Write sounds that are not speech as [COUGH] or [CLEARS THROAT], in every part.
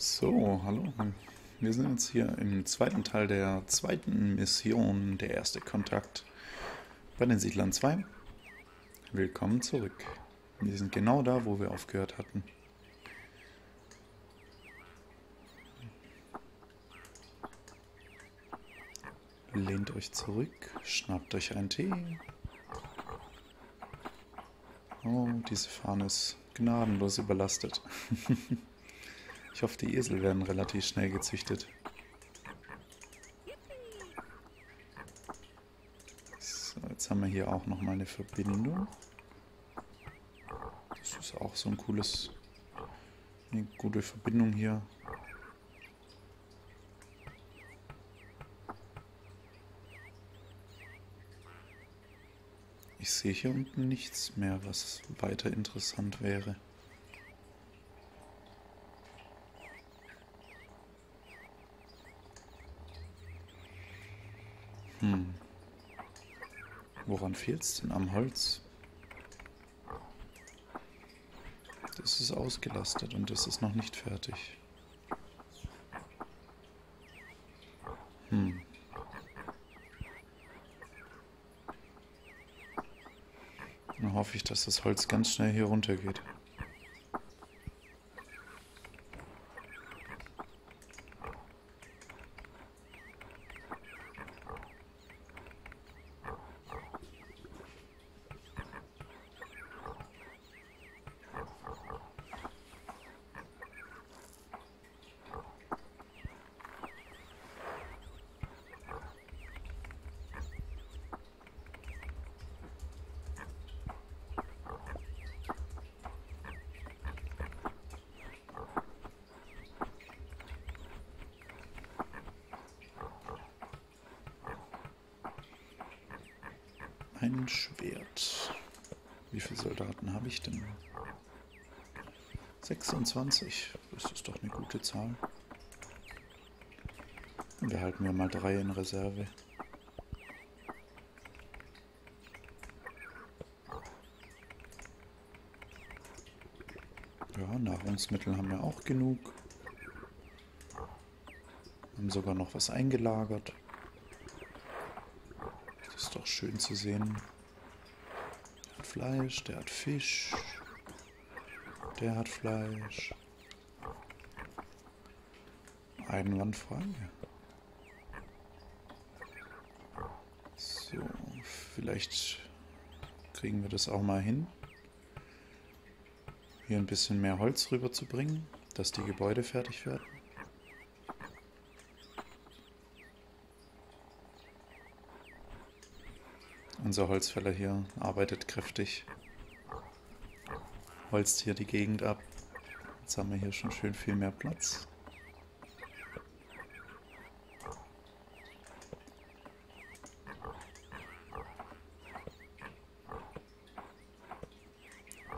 So, hallo. Wir sind jetzt hier im zweiten Teil der zweiten Mission, der erste Kontakt bei den Siedlern 2. Willkommen zurück. Wir sind genau da, wo wir aufgehört hatten. Lehnt euch zurück, schnappt euch einen Tee. Oh, diese Fahne ist gnadenlos überlastet. [LAUGHS] Ich hoffe, die Esel werden relativ schnell gezüchtet. So, jetzt haben wir hier auch nochmal eine Verbindung. Das ist auch so ein cooles, eine gute Verbindung hier. Ich sehe hier unten nichts mehr, was weiter interessant wäre. Woran fehlt es denn am Holz? Das ist ausgelastet und das ist noch nicht fertig. Hm. Dann hoffe ich, dass das Holz ganz schnell hier runter geht. Ein Schwert. Wie viele Soldaten habe ich denn? 26. Das ist doch eine gute Zahl. Wir halten ja mal drei in Reserve. Ja, Nahrungsmittel haben wir auch genug. Haben sogar noch was eingelagert doch schön zu sehen. Der hat Fleisch, der hat Fisch. Der hat Fleisch. Einwandfrei. So, vielleicht kriegen wir das auch mal hin. Hier ein bisschen mehr Holz rüberzubringen, dass die Gebäude fertig werden. Unser Holzfäller hier arbeitet kräftig. Holzt hier die Gegend ab. Jetzt haben wir hier schon schön viel mehr Platz.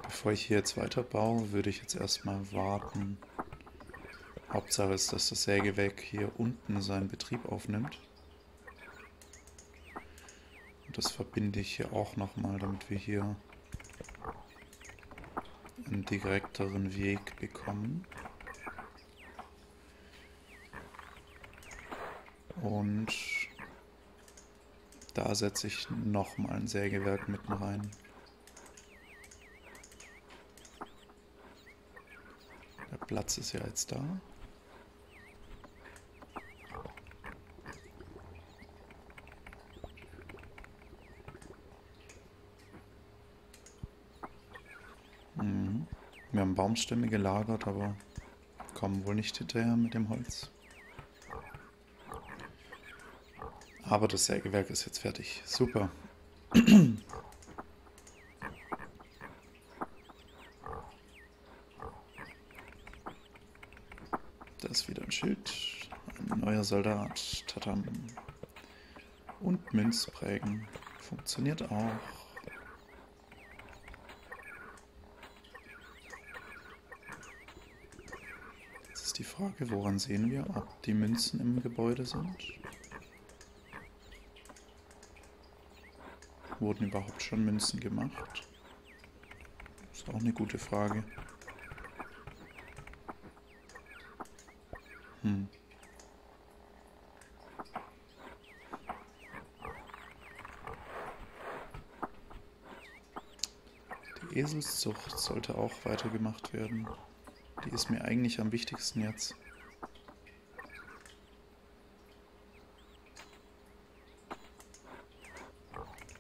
Bevor ich hier jetzt weiter baue, würde ich jetzt erstmal warten. Hauptsache ist, dass das Sägewerk hier unten seinen Betrieb aufnimmt. Das verbinde ich hier auch nochmal, damit wir hier einen direkteren Weg bekommen. Und da setze ich nochmal ein Sägewerk mitten rein. Der Platz ist ja jetzt da. Wir haben Baumstämme gelagert, aber kommen wohl nicht hinterher mit dem Holz. Aber das Sägewerk ist jetzt fertig. Super. Da ist wieder ein Schild. Ein neuer Soldat. Tatam. Und Münzprägen. Funktioniert auch. Die Frage, woran sehen wir, ob die Münzen im Gebäude sind? Wurden überhaupt schon Münzen gemacht? Ist auch eine gute Frage. Hm. Die Eselszucht sollte auch weitergemacht werden. Die ist mir eigentlich am wichtigsten jetzt.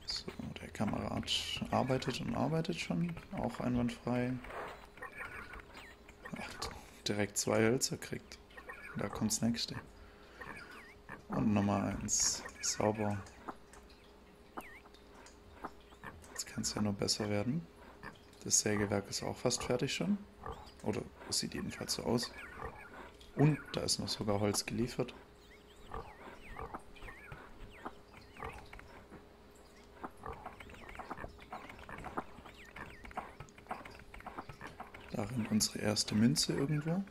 So, der Kamerad arbeitet und arbeitet schon, auch einwandfrei. Ach, direkt zwei Hölzer kriegt. Da kommt's nächste. Und Nummer eins. Sauber. Jetzt kann es ja nur besser werden. Das Sägewerk ist auch fast fertig schon. Oder es sieht jedenfalls so aus. Und da ist noch sogar Holz geliefert. Da rennt unsere erste Münze irgendwo.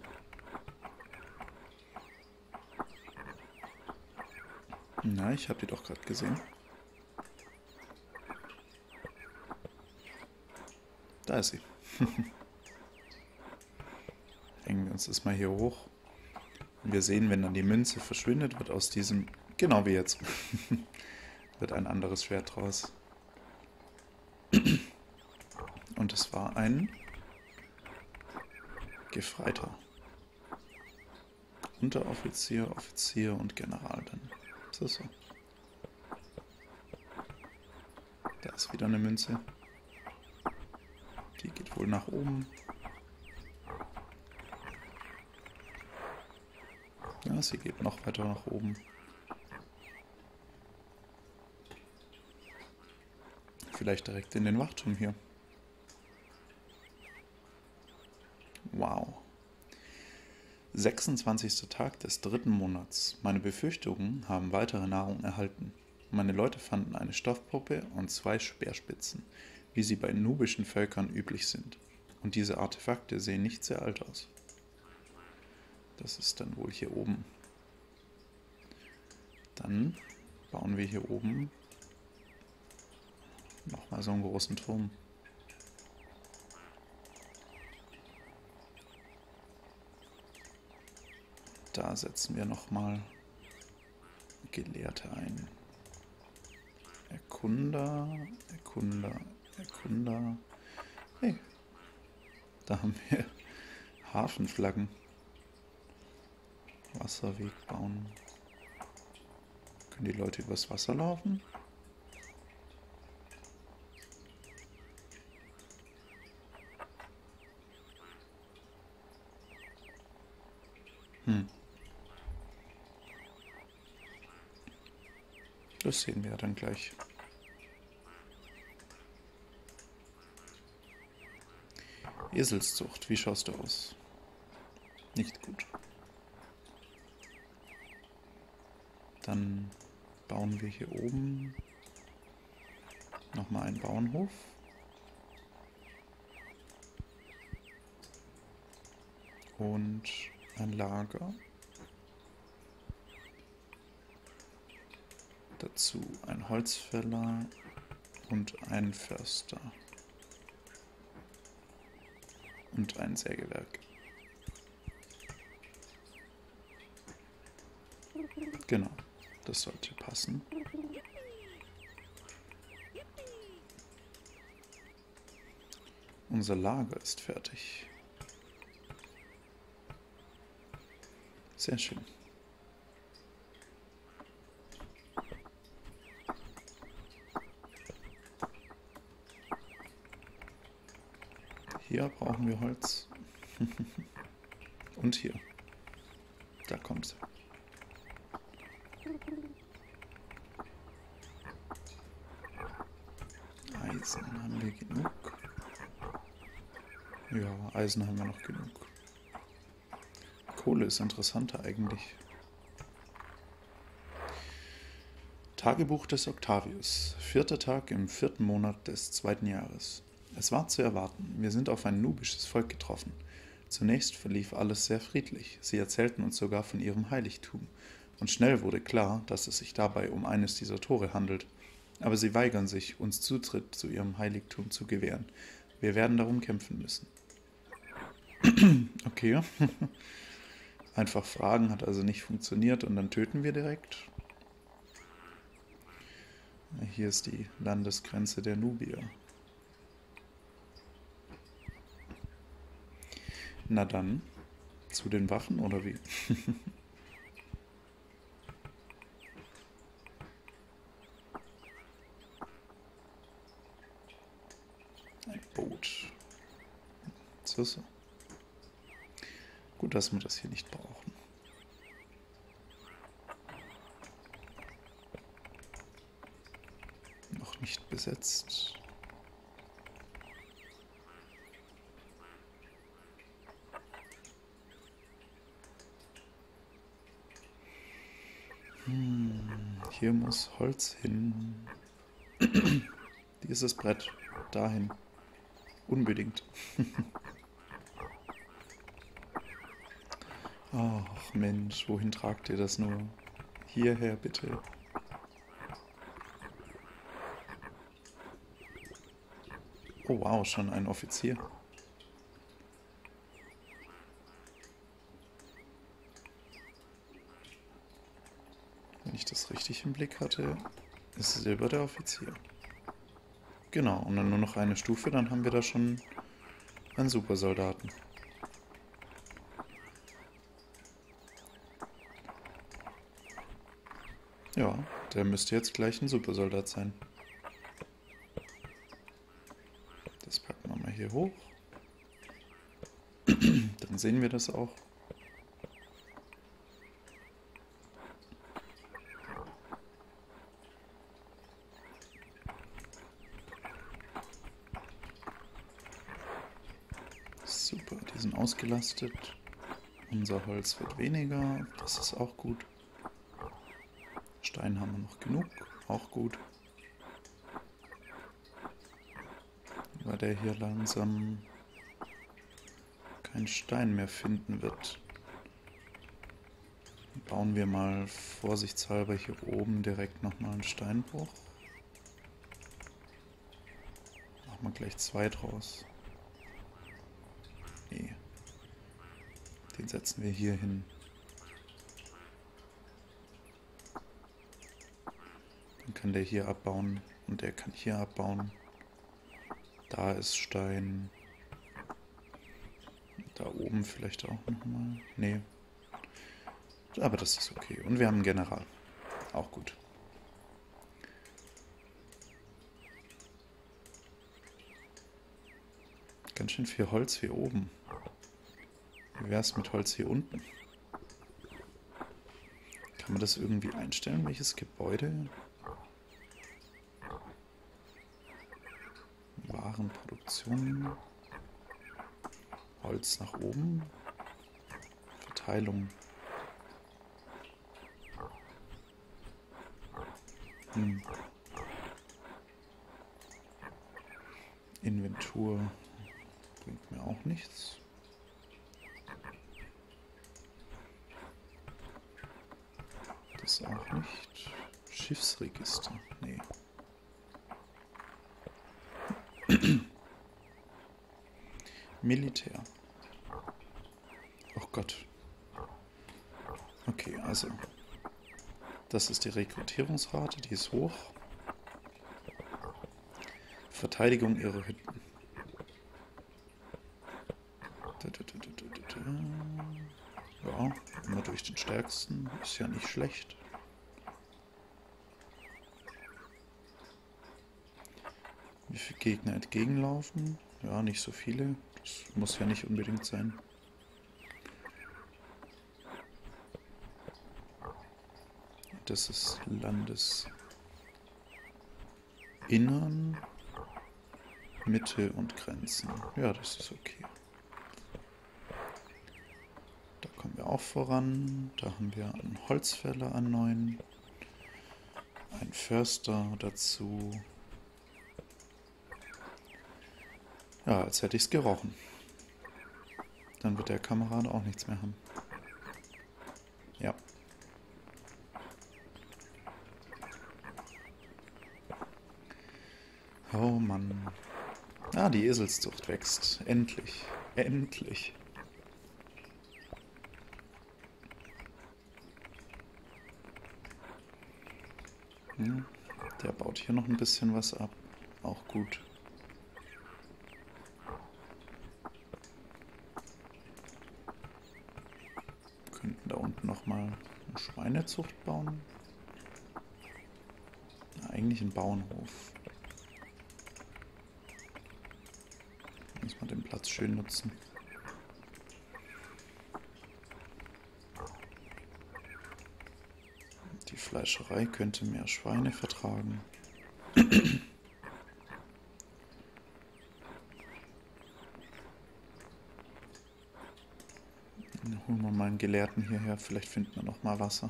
Na, ich habe die doch gerade gesehen. Da ist sie. [LAUGHS] Uns das mal hier hoch. Und wir sehen, wenn dann die Münze verschwindet, wird aus diesem, genau wie jetzt, [LAUGHS] wird ein anderes Schwert draus. Und es war ein Gefreiter. Unteroffizier, Offizier und General dann. So, so. Da ist wieder eine Münze. Die geht wohl nach oben. Ja, sie geht noch weiter nach oben. Vielleicht direkt in den Wachturm hier. Wow. 26. Tag des dritten Monats. Meine Befürchtungen haben weitere Nahrung erhalten. Meine Leute fanden eine Stoffpuppe und zwei Speerspitzen, wie sie bei nubischen Völkern üblich sind. Und diese Artefakte sehen nicht sehr alt aus. Das ist dann wohl hier oben. Dann bauen wir hier oben nochmal so einen großen Turm. Da setzen wir nochmal Gelehrte ein. Erkunder, Erkunder, Erkunder. Hey, da haben wir Hafenflaggen. Wasserweg bauen. Können die Leute übers Wasser laufen? Hm. Das sehen wir dann gleich. Eselszucht, wie schaust du aus? Nicht gut. Dann bauen wir hier oben nochmal einen Bauernhof. Und ein Lager. Dazu ein Holzfäller und ein Förster. Und ein Sägewerk. Genau. Das sollte passen. Unser Lager ist fertig. Sehr schön. Hier brauchen wir Holz. [LAUGHS] Und hier. Da kommt Eisen haben wir genug. Ja, Eisen haben wir noch genug. Kohle ist interessanter eigentlich. Tagebuch des Octavius. Vierter Tag im vierten Monat des zweiten Jahres. Es war zu erwarten. Wir sind auf ein nubisches Volk getroffen. Zunächst verlief alles sehr friedlich. Sie erzählten uns sogar von ihrem Heiligtum. Und schnell wurde klar, dass es sich dabei um eines dieser Tore handelt – aber sie weigern sich, uns Zutritt zu ihrem Heiligtum zu gewähren. Wir werden darum kämpfen müssen. [CLEARS THROAT] okay. [LAUGHS] einfach fragen, hat also nicht funktioniert und dann töten wir direkt. Hier ist die Landesgrenze der Nubier. Na dann, zu den Waffen oder wie? [LAUGHS] Ein Boot. So. Gut, dass wir das hier nicht brauchen. Noch nicht besetzt. Hm, hier muss Holz hin. Dieses Brett dahin. Unbedingt. [LAUGHS] Ach Mensch, wohin tragt ihr das nur? Hierher bitte. Oh wow, schon ein Offizier. Wenn ich das richtig im Blick hatte, ist Silber der Offizier. Genau, und dann nur noch eine Stufe, dann haben wir da schon einen Supersoldaten. Ja, der müsste jetzt gleich ein Supersoldat sein. Das packen wir mal hier hoch. [CLEARS THROAT] Dann sehen wir das auch. Super, die sind ausgelastet. Unser Holz wird weniger, das ist auch gut. Stein haben wir noch genug, auch gut. Weil der hier langsam keinen Stein mehr finden wird. Bauen wir mal vorsichtshalber hier oben direkt nochmal einen Steinbruch. Machen wir gleich zwei draus. Nee. Den setzen wir hier hin. Dann kann der hier abbauen und der kann hier abbauen. Da ist Stein. Da oben vielleicht auch nochmal. Nee. Aber das ist okay. Und wir haben einen General. Auch gut. Ganz schön viel Holz hier oben. Wie wäre es mit Holz hier unten? Kann man das irgendwie einstellen, welches Gebäude? Warenproduktion. Holz nach oben. Verteilung. Hm. Inventur bringt mir auch nichts. Das auch nicht. Schiffsregister. Nee. Militär. Oh Gott. Okay, also. Das ist die Rekrutierungsrate, die ist hoch. Verteidigung ihrer Hütten. Ja, immer durch den Stärksten. Ist ja nicht schlecht. Wie viele Gegner entgegenlaufen? Ja, nicht so viele. Das muss ja nicht unbedingt sein. Das ist Landesinnern, Mitte und Grenzen. Ja, das ist okay. Da kommen wir auch voran. Da haben wir einen Holzfäller an neuen, einen Förster dazu. Ja, als hätte ich es gerochen. Dann wird der Kamerad auch nichts mehr haben. Ja. Oh Mann. Ah, die Eselszucht wächst. Endlich. Endlich. Ja, der baut hier noch ein bisschen was ab. Auch gut. Eine Schweinezucht bauen. Ja, eigentlich ein Bauernhof. Muss man den Platz schön nutzen. Die Fleischerei könnte mehr Schweine vertragen. Dann holen wir mal einen Gelehrten hierher, vielleicht finden wir noch mal Wasser.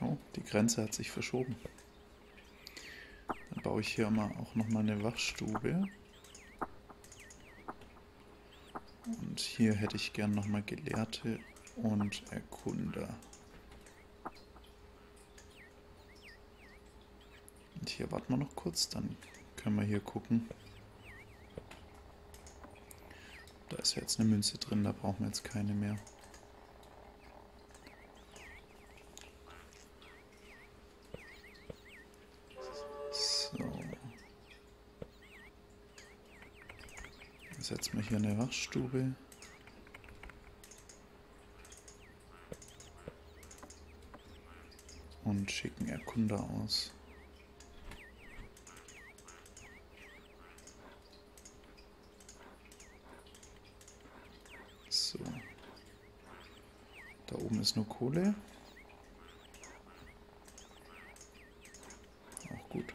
Oh, die Grenze hat sich verschoben. Dann baue ich hier mal auch noch mal eine Wachstube. Und hier hätte ich gern noch mal Gelehrte und Erkunder. Hier warten wir noch kurz, dann können wir hier gucken. Da ist jetzt eine Münze drin, da brauchen wir jetzt keine mehr. So. Dann setzen wir hier eine Wachstube. Und schicken Erkunder aus. So. Da oben ist nur Kohle. Auch gut.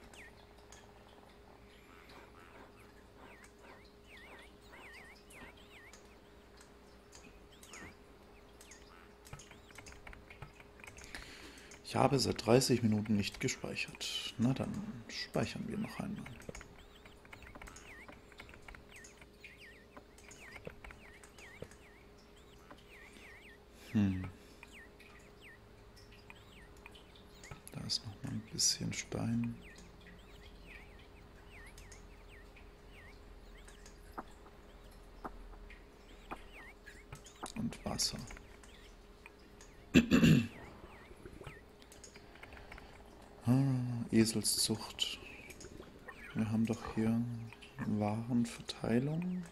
Ich habe seit 30 Minuten nicht gespeichert. Na dann speichern wir noch einmal. Hm. Da ist noch mal ein bisschen Stein. Und Wasser. ah, Eselszucht. Wir haben doch hier Warenverteilung.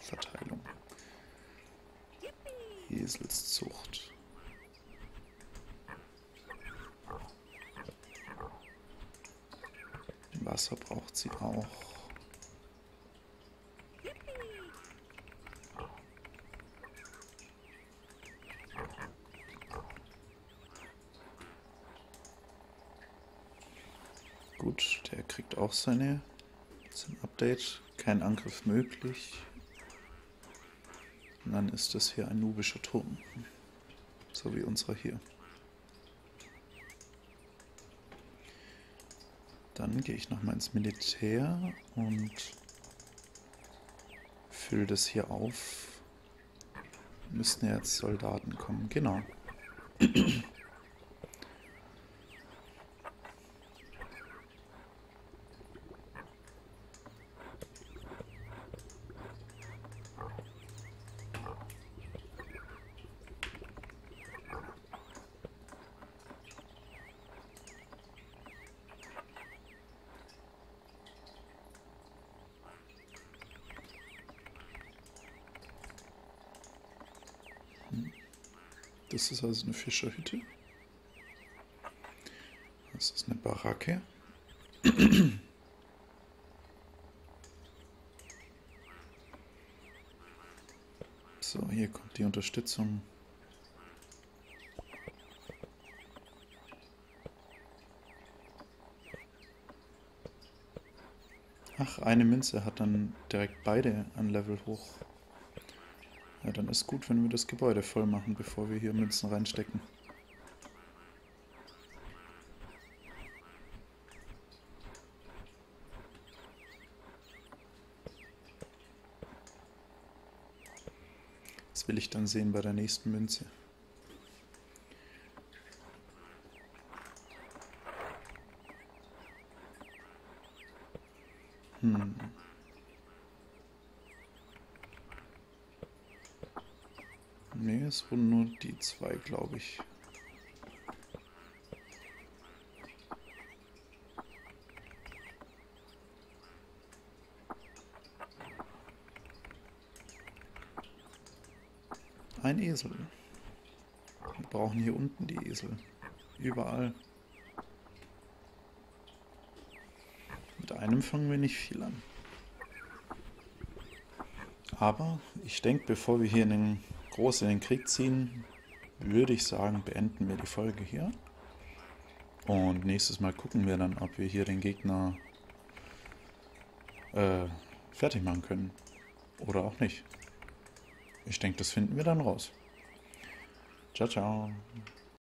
Verteilung. Eselszucht. Wasser braucht sie auch. Gut, der kriegt auch seine sein Update. Kein Angriff möglich. Und dann ist das hier ein nubischer Turm. So wie unserer hier. Dann gehe ich nochmal ins Militär und fülle das hier auf. Müssten jetzt Soldaten kommen. Genau. Das ist also eine Fischerhütte. Das ist eine Baracke. So, hier kommt die Unterstützung. Ach, eine Münze hat dann direkt beide an Level hoch. Ja, dann ist gut, wenn wir das Gebäude voll machen, bevor wir hier Münzen reinstecken. Das will ich dann sehen bei der nächsten Münze. Es wurden nur die zwei, glaube ich. Ein Esel. Wir brauchen hier unten die Esel. Überall. Mit einem fangen wir nicht viel an. Aber ich denke, bevor wir hier in den, groß in den Krieg ziehen, würde ich sagen, beenden wir die Folge hier. Und nächstes Mal gucken wir dann, ob wir hier den Gegner äh, fertig machen können. Oder auch nicht. Ich denke, das finden wir dann raus. Ciao, ciao.